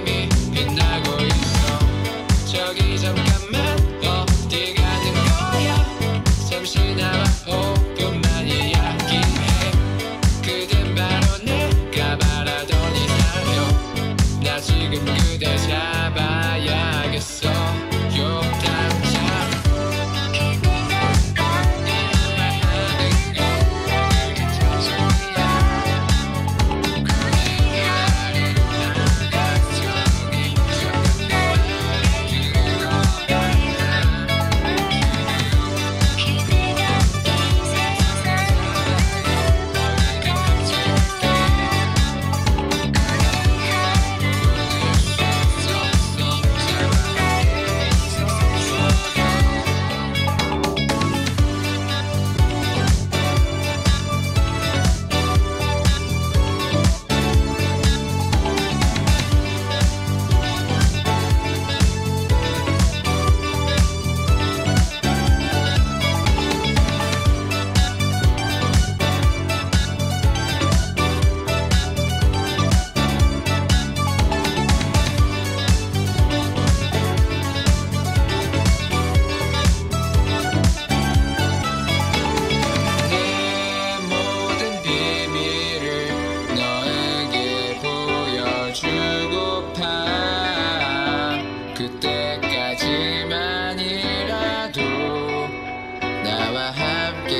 baby.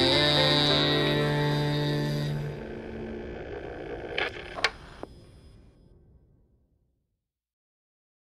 Yeah.